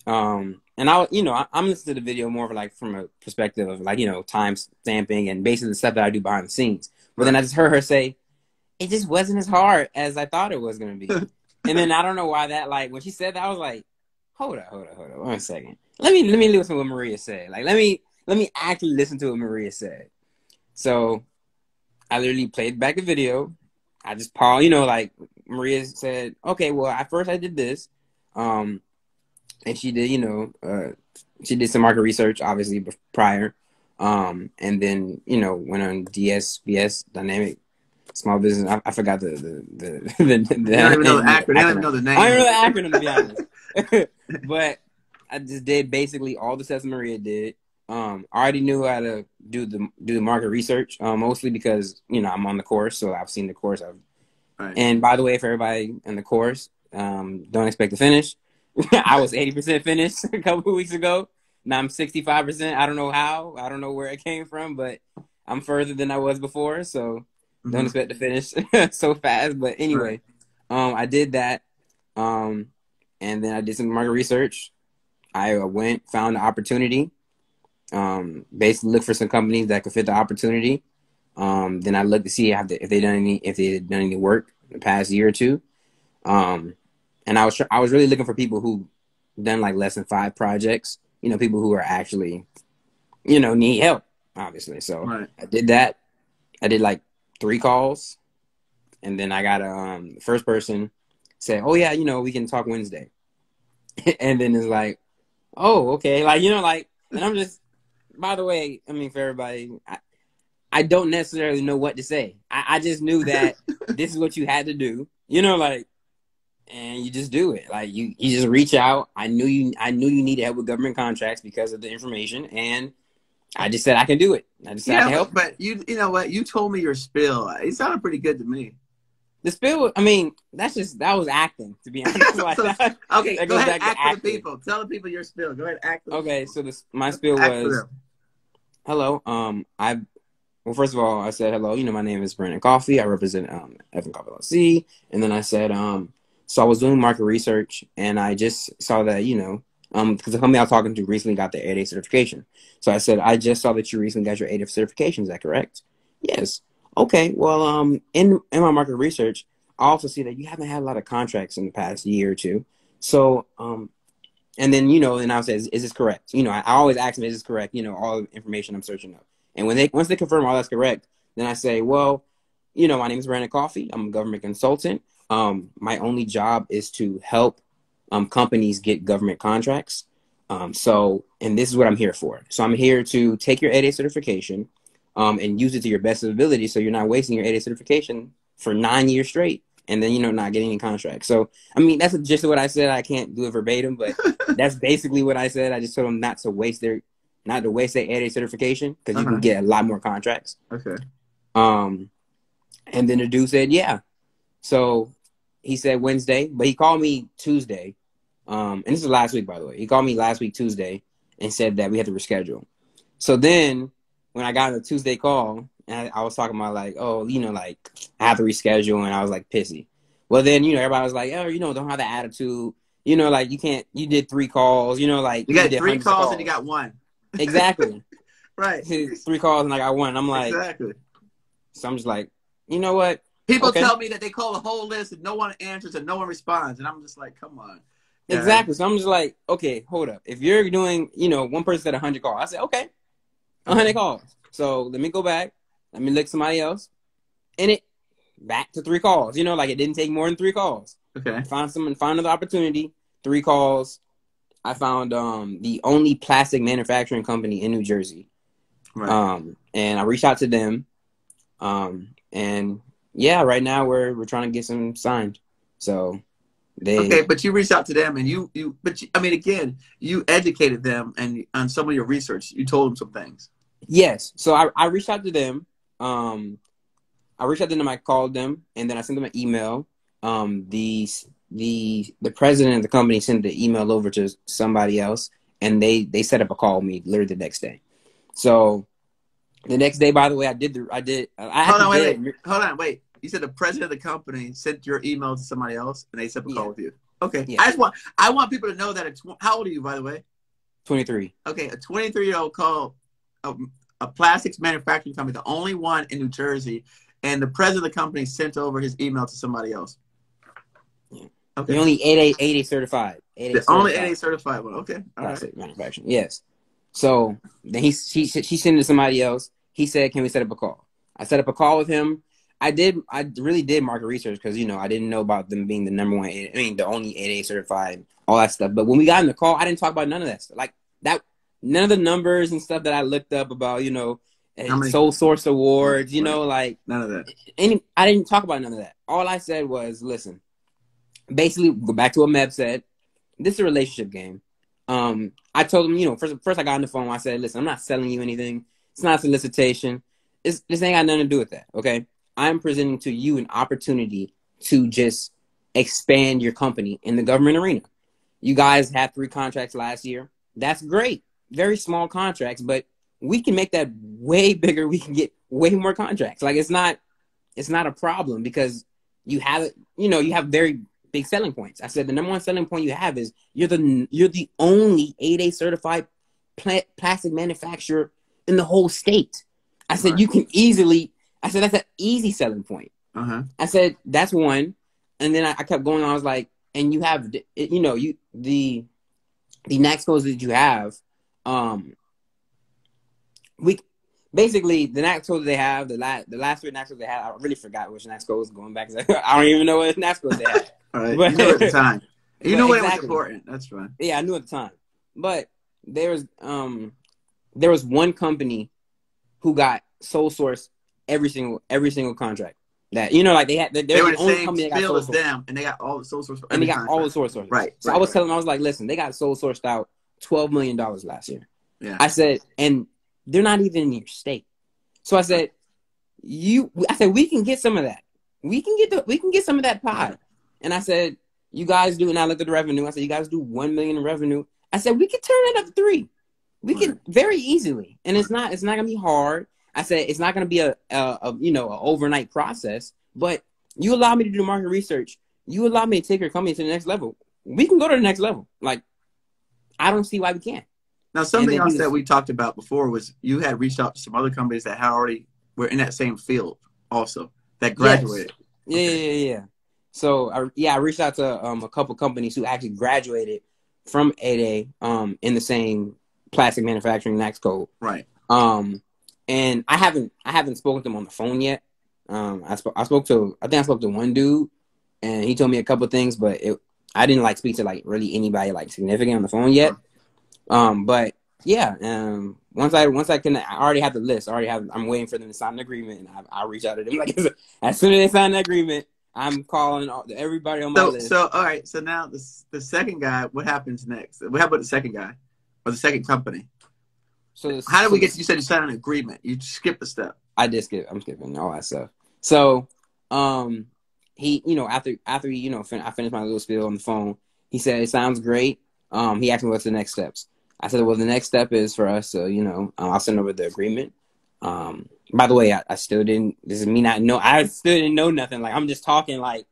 um, and I you know I, I'm listening to the video more of like from a perspective of like you know time stamping and basically the stuff that I do behind the scenes. But then I just heard her say, "It just wasn't as hard as I thought it was going to be." and then I don't know why that like when she said that I was like, hold up, hold up, hold up, one second. Let me let me listen to what Maria said. Like let me let me actually listen to what Maria said. So I literally played back the video. I just paused, you know, like Maria said, okay, well at first I did this. Um and she did, you know, uh she did some market research obviously prior. Um and then, you know, went on DSBS dynamic small business. I, I forgot the the the, the, the They don't even know the acronym. I don't even know the name. I don't know the acronym to be honest. but I just did basically all the steps Maria did. Um, I already knew how to do the do the market research, um, mostly because you know I'm on the course, so I've seen the course. I've, Right. and by the way, for everybody in the course, um, don't expect to finish. I was 80% finished a couple of weeks ago. Now I'm 65%. I don't know how. I don't know where it came from, but I'm further than I was before. So don't Mhm. expect to finish so fast. But anyway, um, I did that. Um, and then I did some market research. I uh, went, found the opportunity. Um, basically looked for some companies that could fit the opportunity. Um, then I looked to see if they, if they done any if they had done any work in the past year or two. Um, and I was tr- I was really looking for people who done like less than five projects. You know, people who are actually, you know, need help. Obviously, so Right. I did that. I did like three calls, and then I got a um, first person say, "Oh yeah, you know, we can talk Wednesday," and then it's like, "Oh okay," like you know, like, and I'm just. By the way, I mean for everybody, I, I don't necessarily know what to say. I, I just knew that this is what you had to do. You know, like, and you just do it. Like you, you just reach out. I knew you. I knew you needed help with government contracts because of the information, and I just said I can do it. I just said I Yeah, can help. but you you know what? You told me your spill. It sounded pretty good to me. The spill. I mean, that's just that was acting. To be honest, So- that- Okay, That go goes ahead. back to Act for the people. Tell the people your spill. Go ahead. Act. Okay. So this my spill Act was hello. Um, I well, first of all, I said hello. You know, my name is Brandon Coffie. I represent um, Evan Coffie LLC. And then I said, um, so I was doing market research, and I just saw that you know, um, because the company I was talking to recently got their 8A certification. So I said, I just saw that you recently got your 8A certification. Is that correct? Yes. Okay. Well, um, in in my market research, I also see that you haven't had a lot of contracts in the past year or two. So, um, and then you know, and I said, is, is this correct? You know, I, I always ask them, is this correct? You know, all the information I'm searching up. And when they once they confirm all that's correct, then I say, well, you know, my name is Brandon Coffie. I'm a government consultant. Um, my only job is to help um, companies get government contracts. Um, so, and this is what I'm here for. So I'm here to take your 8A certification um, and use it to your best ability, so you're not wasting your 8A certification for nine years straight, and then you know not getting any contracts. So, I mean, that's just what I said. I can't do it verbatim, but that's basically what I said. I just told them not to waste their not to waste their 8A certification because uh-huh. you can uh-huh. get a lot more contracts. Okay. Um, and then the dude said, yeah. So he said Wednesday, but he called me Tuesday. Um, and this is last week, by the way. He called me last week Tuesday and said that we had to reschedule. So then when I got the Tuesday call, and I, I was talking about like, oh, you know, like I have to reschedule, and I was like pissy. Well, then you know everybody was like, oh, you know, don't have the attitude. You know, like you can't. You did three calls. You know, like you got you three calls, calls and you got one. Exactly. right. Three calls and I got one. I'm like, exactly. So I'm just like, you know what? People okay. tell me that they call the whole list and no one answers and no one responds, and I'm just like, come on. Yeah. Exactly. So I'm just like, okay, hold up. If you're doing, you know, one person said 100 calls, I said, okay, 100 calls. So let me go back. Let me look somebody else, and it back to three calls. You know, like it didn't take more than three calls. Okay. Find someone, find another opportunity. Three calls. I found um, the only plastic manufacturing company in New Jersey. Right. Um, and I reached out to them. Um, and yeah, right now we're we're trying to get some signed. So they Okay, but you reached out to them and you you but you, I mean again, you educated them and on some of your research, you told them some things. Yes. So I, I reached out to them. Um I reached out to them, I called them, and then I sent them an email. Um the the the president of the company sent the email over to somebody else, and they they set up a call with me literally the next day. So the next day, by the way, I did the I did. Uh, I hold on, wait, wait, hold on, wait. You said the president of the company sent your email to somebody else, and they set up a yeah. call with you. Okay, yeah. I just want I want people to know that. It's, how old are you, by the way? Twenty three. Okay, a twenty three year old called a, a plastics manufacturing company, the only one in New Jersey, and the president of the company sent over his email to somebody else. Okay. The only 8A, 8A certified. 8A the certified. only 8A certified one. Okay. All right. Manufacturing. Yes. So then he she she sent it to somebody else. He said, "Can we set up a call?" I set up a call with him. I did. I really did market research because you know I didn't know about them being the number one. I mean, the only 8A certified, all that stuff. But when we got in the call, I didn't talk about none of that stuff. Like that, none of the numbers and stuff that I looked up about. You know, many, sole source awards. You know, like none of that. Any, I didn't talk about none of that. All I said was, listen, basically go back to what Meb said. This is a relationship game. Um, I told him, you know, first first I got on the phone. I said, listen, I'm not selling you anything. It's not solicitation. It's, this ain't got nothing to do with that. Okay, I'm presenting to you an opportunity to just expand your company in the government arena. You guys had three contracts last year. That's great. Very small contracts, but we can make that way bigger. We can get way more contracts. Like it's not, it's not a problem because you have it. You know, you have very big selling points. I said the number one selling point you have is you're the you're the only 8A certified pl- plastic manufacturer in the whole state. I said right. you can easily. I said that's an easy selling point. Uh-huh. I said that's one, and then I, I, kept going. I was like, and you have you know you the the next goals that you have. Um, we basically the NAICS codes they have the last the last three NAICS codes they had. I really forgot which NAICS codes going back. I don't even know what NAICS codes they had. All right. But, you knew at the time. You knew exactly. it was important. That's fine. Yeah, I knew at the time. But there was um there was one company who got sole source every single every single contract. That you know, like they had they, they were the, the same company that got as them, and they got all the sole source. And they got contract. all the sole source. Right. So right, I was right. telling them, I was like, listen, they got sole sourced out twelve million dollars last year. Yeah. I said, and they're not even in your state. So I said, you. I said we can get some of that. We can get the we can get some of that pie. And I said, you guys do, and I looked at the revenue. I said, you guys do one million in revenue. I said, we could turn it up three. We right. can very easily, and it's not it's not gonna be hard. I said it's not going to be a, a, a you know an overnight process, but you allow me to do market research. You allow me to take your company to the next level. We can go to the next level. Like I don't see why we can't. Now, something else that we talked about before was you had reached out to some other companies that had already were in that same field also that graduated. Yes. Yeah, okay. yeah, yeah. So I, yeah, I reached out to um, a couple companies who actually graduated from 8A um, in the same plastic manufacturing NAICS code. Right. Um, and I haven't I haven't spoken to them on the phone yet. Um, I spoke I spoke to I think I spoke to one dude, and he told me a couple things, but it, I didn't like speak to like really anybody like significant on the phone yet. Um, but yeah, um, once I once I can, I already have the list. I already have. I'm waiting for them to sign an agreement, and I, will reach out to them. Like as soon as they sign the agreement, I'm calling all, everybody on my so, list. So all right. So now the the second guy. What happens next? What happened with the second guy or the second company? So how did we get? You said you signed an agreement. You skipped a step. I did skip. I'm skipping all that stuff. So, um, he, you know, after after you know, fin- I finished my little spiel on the phone. He said it sounds great. Um, he asked me what's the next steps. I said, well, the next step is for us to, you know, uh, I'll send over the agreement. Um, by the way, I, I, still didn't. This is me not know. I still didn't know nothing. Like I'm just talking. Like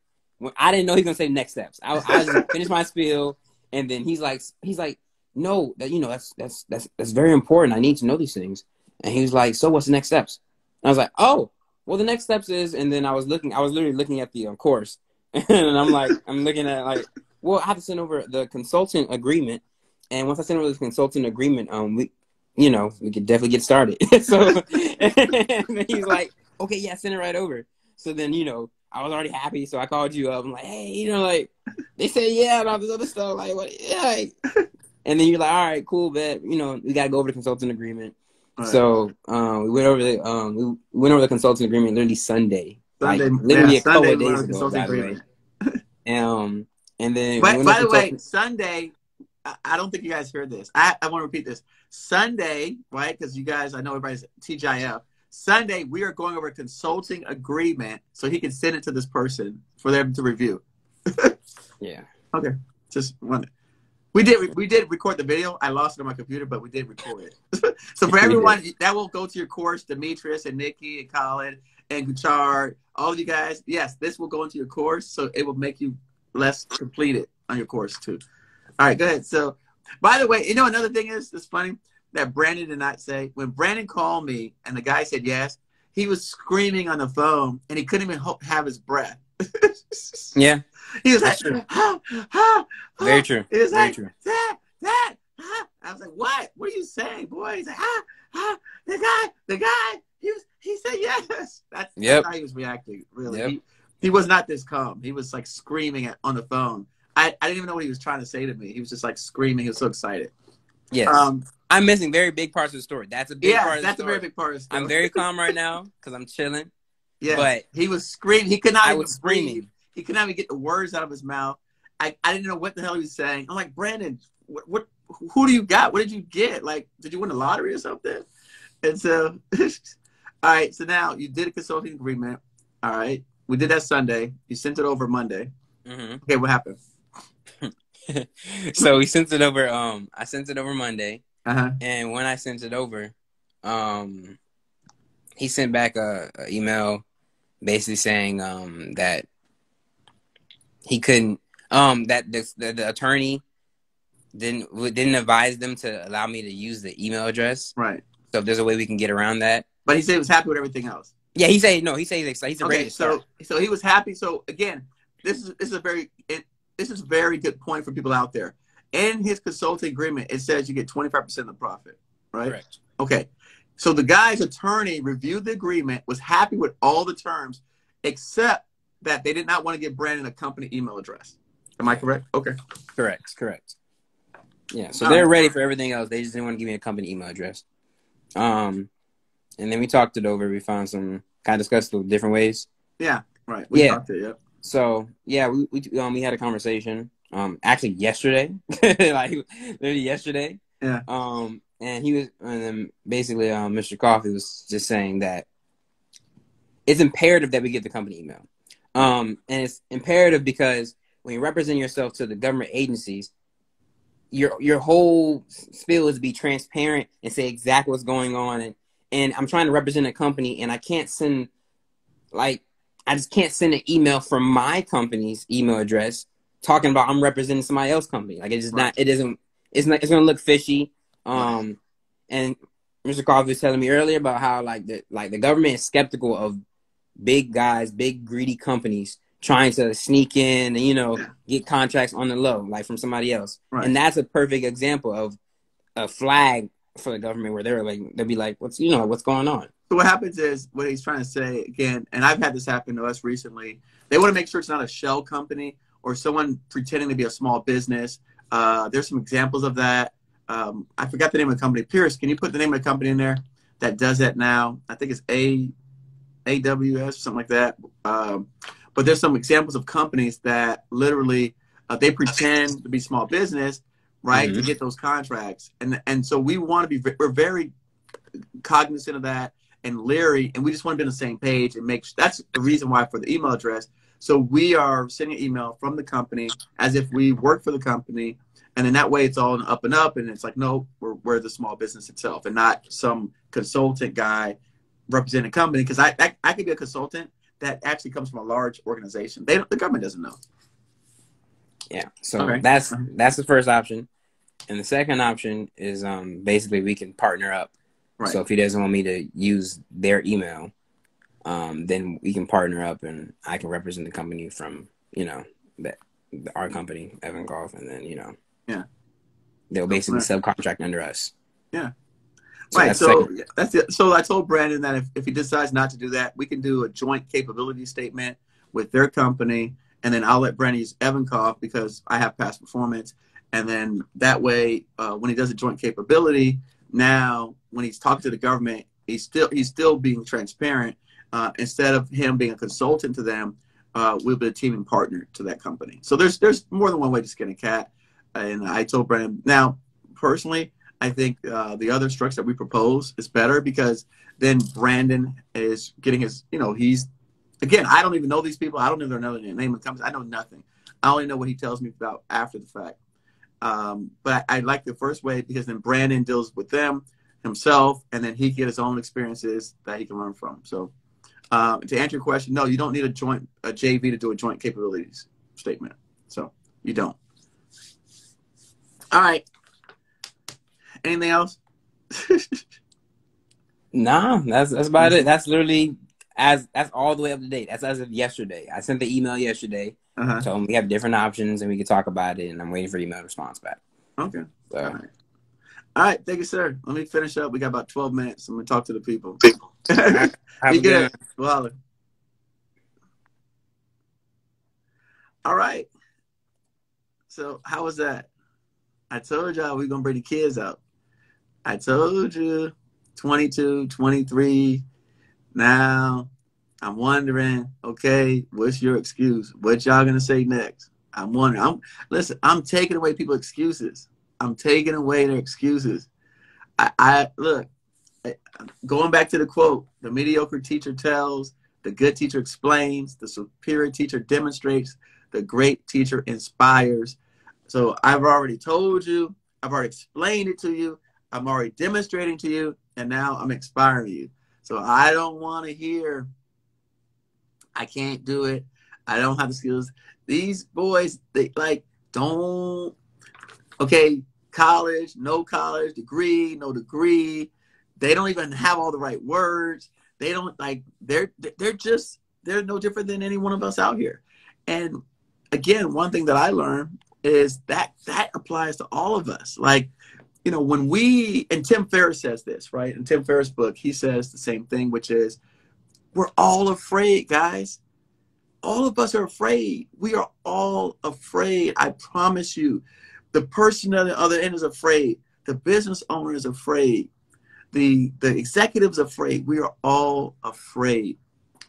I didn't know he's gonna say next steps. I, I just finished my spiel, and then he's like, he's like, no, that you know, that's that's that's that's very important. I need to know these things. And he was like, so what's the next steps? And I was like, oh, well, the next steps is, and then I was looking, I was literally looking at the um, course, and I'm like, I'm looking at like, well, I have to send over the consultant agreement and once I sent over this consulting agreement, um, we, you know, we could definitely get started. so and he's like, okay, yeah, send it right over. So then, you know, I was already happy. So I called you up. I'm like, hey, you know, like they say yeah and all this other stuff. Like, what? Yeah. And then you're like, all right, cool, bet. You know, we got to go over the consulting agreement. Right. So um, we went over the um, we went over the consulting agreement literally Sunday. Sunday, like, literally yeah, a couple Sunday of days ago. By the way. um, and then, but, by the way, Sunday I don't think you guys heard this. I, I want to repeat this. Sunday, right? Because you guys, I know everybody's TGIF. Sunday, we are going over a consulting agreement so he can send it to this person for them to review. yeah. Okay. Just one. We did we did record the video. I lost it on my computer, but we did record it. so for everyone, that will go to your course, Demetrius and Nikki and Colin and Guchard, all of you guys. Yes, this will go into your course, so it will make you less completed on your course too. All right, go ahead. So, by the way, you know another thing is it's funny that Brandon did not say when Brandon called me and the guy said yes, he was screaming on the phone and he couldn't even have his breath. yeah, he was like, ah, ah, very true. He was very like, true. that, that. I was like, what? What are you saying, boy? He's like, ah, ah, the guy, the guy. He was, he said yes. That's, yep. that's how he was reacting. Really, yep. he, he was not this calm. He was like screaming at, on the phone I, I didn't even know what he was trying to say to me. He was just like screaming. He was so excited. Yes. Um, I'm missing very big parts of the story. That's a big yeah, part of the that's a very big part of the story. I'm very calm right now because I'm chilling. Yeah. But he was screaming. He could not I was screaming. Breathe. He could not even get the words out of his mouth. I, I didn't know what the hell he was saying. I'm like, Brandon, what, what who do you got? What did you get? Like, did you win the lottery or something? And so, all right. So now you did a consulting agreement. All right. We did that Sunday. You sent it over Monday. Mm-hmm. Okay. What happened? so we sent it over. Um, I sent it over Monday, uh-huh. and when I sent it over, um, he sent back a, a email, basically saying um that he couldn't um that the, the, the attorney didn't didn't advise them to allow me to use the email address. Right. So if there's a way we can get around that. But he said he was happy with everything else. Yeah, he said no. He said he's, excited. he's okay. So so he was happy. So again, this is this is a very it, this is a very good point for people out there. In his consulting agreement, it says you get 25% of the profit, right? Correct. Okay. So the guy's attorney reviewed the agreement, was happy with all the terms, except that they did not want to give Brandon a company email address. Am I correct? Okay. Correct. Correct. Yeah. So they're ready for everything else. They just didn't want to give me a company email address. Um, and then we talked it over. We found some kind of discussed the different ways. Yeah. Right. We yeah. It, yep. So yeah, we we um we had a conversation. Um, actually yesterday, like literally yesterday. Yeah. Um, and he was, and then basically, um, Mr. Coffie was just saying that it's imperative that we get the company email. Um, and it's imperative because when you represent yourself to the government agencies, your your whole spiel is to be transparent and say exactly what's going on and and I'm trying to represent a company, and I can't send like I just can't send an email from my company's email address talking about I'm representing somebody else's company. Like it's just right. not. It isn't. It's not. It's gonna look fishy. Um, and Mr. Coffie was telling me earlier about how like the like the government is skeptical of big guys, big greedy companies trying to sneak in and you know get contracts on the low, like from somebody else. Right. And that's a perfect example of a flag for the government where they're like they'll be like, "What's you know what's going on?" So what happens is what he's trying to say again, and I've had this happen to us recently. They want to make sure it's not a shell company or someone pretending to be a small business. Uh, there's some examples of that. Um, I forgot the name of the company. Pierce, can you put the name of the company in there that does that now? I think it's A AWS or something like that. Um, but there's some examples of companies that literally uh, they pretend to be small business, right, mm-hmm. to get those contracts, and and so we want to be we're very cognizant of that and leery, and we just want to be on the same page and make. That's the reason why for the email address. So we are sending an email from the company as if we work for the company, and then that way it's all up and up, and it's like no, we're we're the small business itself, and not some consultant guy representing a company. Because I, I I could be a consultant that actually comes from a large organization. They the government doesn't know. Yeah, so okay. that's that's the first option, and the second option is um basically we can partner up. Right. So if he doesn't want me to use their email, um, then we can partner up, and I can represent the company from you know that our company Evan Golf, and then you know yeah they'll basically right. subcontract under us. Yeah. So right. That's so second. that's it. So I told Brandon that if, if he decides not to do that, we can do a joint capability statement with their company. And then I'll let Brandon use Evankoff because I have past performance. And then that way, uh, when he does a joint capability, now when he's talking to the government, he's still he's still being transparent. Uh, instead of him being a consultant to them, uh, we'll be a teaming partner to that company. So there's there's more than one way to skin a cat. And I told Brandon now personally, I think uh, the other structure that we propose is better because then Brandon is getting his, you know, he's again, I don't even know these people. I don't even know their name of the company. I know nothing. I only know what he tells me about after the fact. Um, but I, I, like the first way because then Brandon deals with them himself, and then he get his own experiences that he can learn from. So, uh, to answer your question, no, you don't need a joint a JV to do a joint capabilities statement. So you don't. All right. Anything else? nah, that's that's about it. That's literally as that's all the way up to date. That's as of yesterday. I sent the email yesterday. Uh-huh. So we have different options and we can talk about it. And I'm waiting for email response back. Okay. So. All right. All right, thank you, sir. Let me finish up. We got about 12 minutes. I'm gonna talk to the people. People. Have Be good. Well, all right. So how was that? I told y'all we are gonna bring the kids out. I told you 22, 23. Now I'm wondering, okay, what's your excuse? What y'all gonna say next? I'm wondering. I'm listen, I'm taking away people's excuses. I'm taking away their excuses. I, I look, going back to the quote, the mediocre teacher tells, the good teacher explains, the superior teacher demonstrates, the great teacher inspires. So I've already told you, I've already explained it to you. I'm already demonstrating to you, and now I'm inspiring you. So I don't want to hear, I can't do it. I don't have the skills. These boys, they like, don't, okay, college, no college, degree, no degree. They don't even have all the right words. They don't like, they're, they're just, they're no different than any one of us out here. And again, one thing that I learned is that that applies to all of us. Like, you know, when we, and Tim Ferriss says this, right? In Tim Ferriss' book, he says the same thing, which is, we're all afraid, guys. All of us are afraid. We are all afraid. I promise you. The person on the other end is afraid. The business owner is afraid. The the executive's afraid. We are all afraid.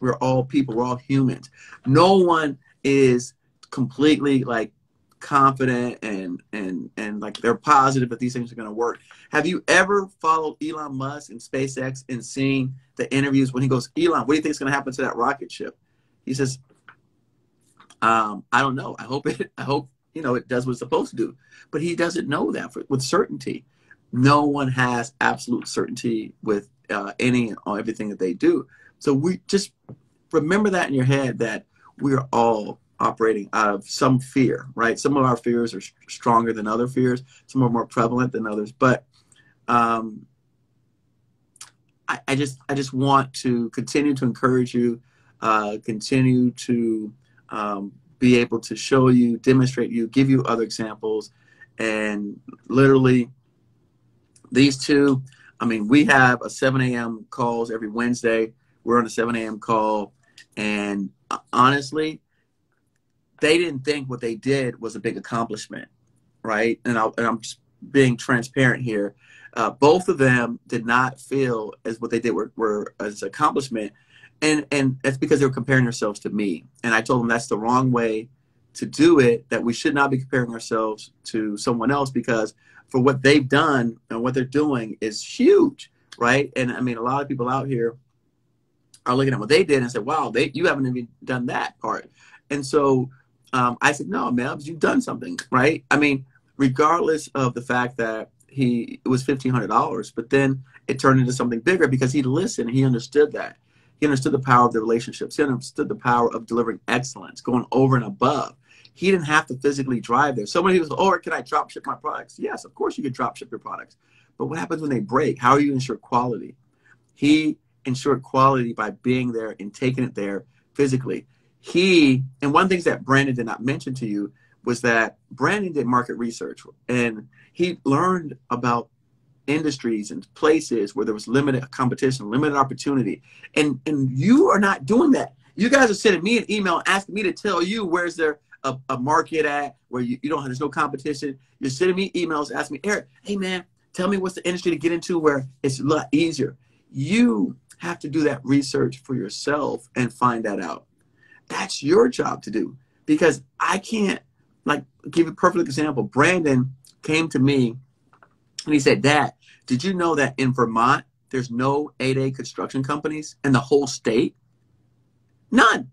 We're all people. We're all humans. No one is completely like confident and and and like they're positive that these things are going to work. Have you ever followed Elon Musk and SpaceX and seen the interviews when he goes, Elon, what do you think is going to happen to that rocket ship? He says, um, I don't know. I hope it. I hope you know it does what it's supposed to do. But he doesn't know that for, with certainty. No one has absolute certainty with uh, any and everything that they do. So we just remember that in your head that we are all operating out of some fear, right? Some of our fears are stronger than other fears. Some are more prevalent than others. But um, I, I, just I just want to continue to encourage you, uh, continue to um, be able to show you, demonstrate you, give you other examples, and literally these two. I mean, we have a 7 a.m. calls every Wednesday. We're on a 7 a.m. call, and uh, honestly, they didn't think what they did was a big accomplishment, right? And, i am just being transparent here. Uh, both of them did not feel as what they did were, were as accomplishment, and and that's because they were comparing themselves to me. And I told them that's the wrong way to do it. That we should not be comparing ourselves to someone else because for what they've done and what they're doing is huge, right? And I mean, a lot of people out here are looking at what they did and say, "Wow, they you haven't even done that part." And so um, I said, no, Melbs, you've done something, right? I mean, regardless of the fact that he it was fifteen hundred dollars, but then it turned into something bigger because he listened he understood that. He understood the power of the relationships. He understood the power of delivering excellence, going over and above. He didn't have to physically drive there. So many people say, oh, can I drop ship my products? Yes, of course you can drop ship your products. But what happens when they break? How are you ensure quality? He ensured quality by being there and taking it there physically he and one of the things that Brandon did not mention to you was that Brandon did market research and he learned about industries and places where there was limited competition, limited opportunity. And and you are not doing that. You guys are sending me an email asking me to tell you where's there a, a market at where you, you don't have there's no competition. You're sending me emails asking me, Eric, hey man, tell me what's the industry to get into where it's a lot easier. You have to do that research for yourself and find that out. That's your job to do because I can't like give a perfect example. Brandon came to me and he said, Dad, did you know that in Vermont there's no 8A construction companies in the whole state? None.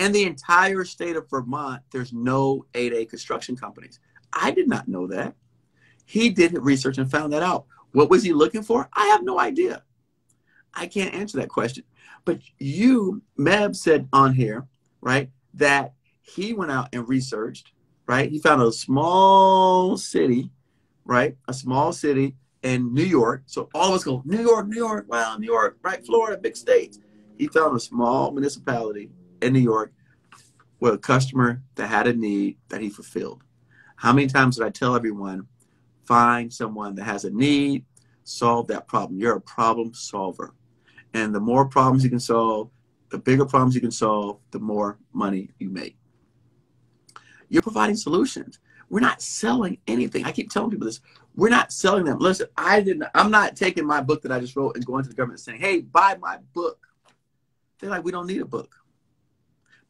In the entire state of Vermont, there's no 8A construction companies. I did not know that. He did research and found that out. What was he looking for? I have no idea. I can't answer that question. But you, Meb said on here, right? That he went out and researched, right? He found a small city, right? A small city in New York. So all of us go, New York, New York, wow, New York, right? Florida, big states. He found a small municipality in New York with a customer that had a need that he fulfilled. How many times did I tell everyone, find someone that has a need, solve that problem? You're a problem solver. And the more problems you can solve, the bigger problems you can solve, the more money you make. You're providing solutions. We're not selling anything. I keep telling people this. We're not selling them. Listen, I didn't. I'm not taking my book that I just wrote and going to the government saying, "Hey, buy my book." They're like, "We don't need a book."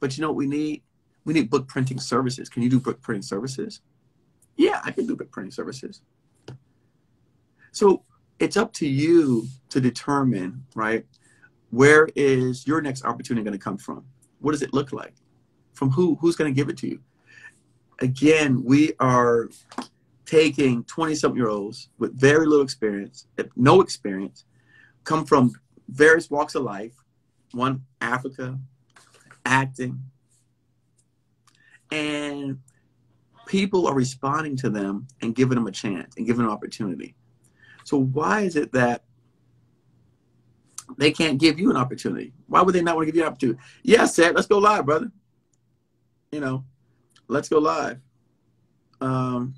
But you know what we need? We need book printing services. Can you do book printing services? Yeah, I can do book printing services. So it's up to you to determine, right? Where is your next opportunity going to come from? What does it look like? From who? Who's going to give it to you? Again, we are taking 20 something year olds with very little experience, no experience, come from various walks of life, one Africa, acting, and people are responding to them and giving them a chance and giving them opportunity. So why is it that they can't give you an opportunity. Why would they not want to give you an opportunity? Yeah, Seth, let's go live, brother. You know, let's go live. Um,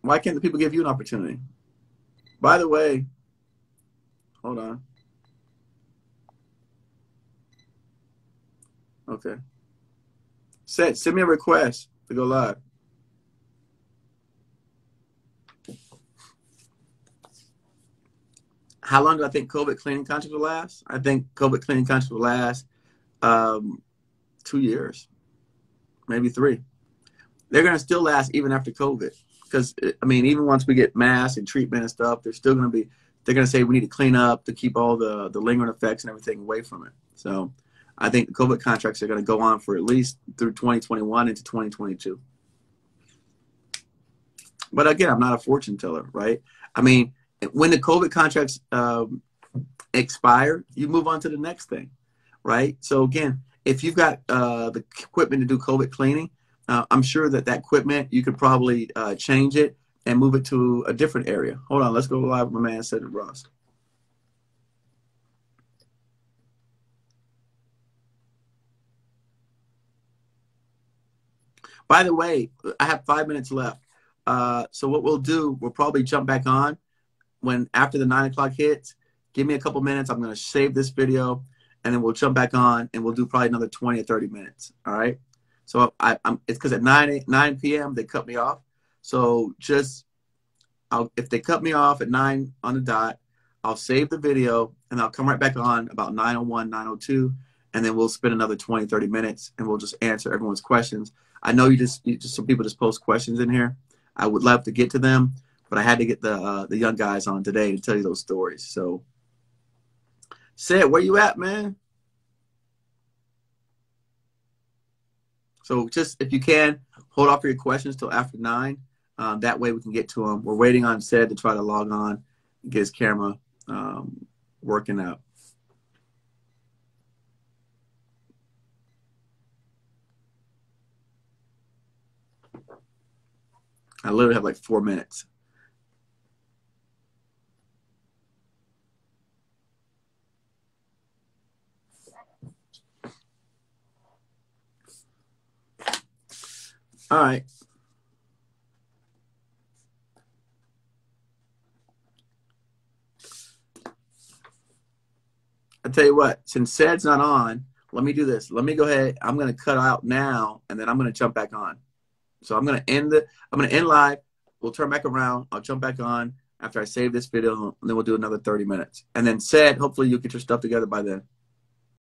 why can't the people give you an opportunity? By the way, hold on. Okay. Seth, send me a request to go live. How long do I think COVID cleaning contracts will last? I think COVID cleaning contracts will last um, two years, maybe three. They're going to still last even after COVID. Because, I mean, even once we get masks and treatment and stuff, they're still going to be, they're going to say we need to clean up to keep all the, the lingering effects and everything away from it. So I think COVID contracts are going to go on for at least through 2021 into 2022. But again, I'm not a fortune teller, right? I mean, when the COVID contracts um, expire, you move on to the next thing, right? So again, if you've got uh, the equipment to do COVID cleaning, uh, I'm sure that that equipment you could probably uh, change it and move it to a different area. Hold on, let's go live with my man Cedric Ross. By the way, I have five minutes left. Uh, so what we'll do, we'll probably jump back on when after the nine o'clock hits. Give me a couple minutes. I'm going to save this video, and then we'll jump back on, and we'll do probably another 20 or 30 minutes. All right. So I, am it's because at 9 9 p.m. they cut me off. So just I'll, if they cut me off at nine on the dot, I'll save the video and I'll come right back on about 901, 902, and then we'll spend another 20, 30 minutes and we'll just answer everyone's questions. I know you just, you just some people just post questions in here. I would love to get to them, but I had to get the uh, the young guys on today to tell you those stories. So, Sid, where you at, man? So just if you can, hold off your questions till after nine. Um, that way we can get to them. We're waiting on Sid to try to log on get his camera um, working out. I literally have like four minutes. All right. I tell you what, since Sed's not on, let me do this. Let me go ahead. I'm to cut out now, and then I'm to jump back on. So I'm to end the. I'm to end live. We'll turn back around. I'll jump back on after I save this video, and then we'll do another 30 minutes. And then Sed, hopefully you'll get your stuff together by then.